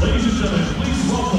Ladies and gentlemen, please welcome.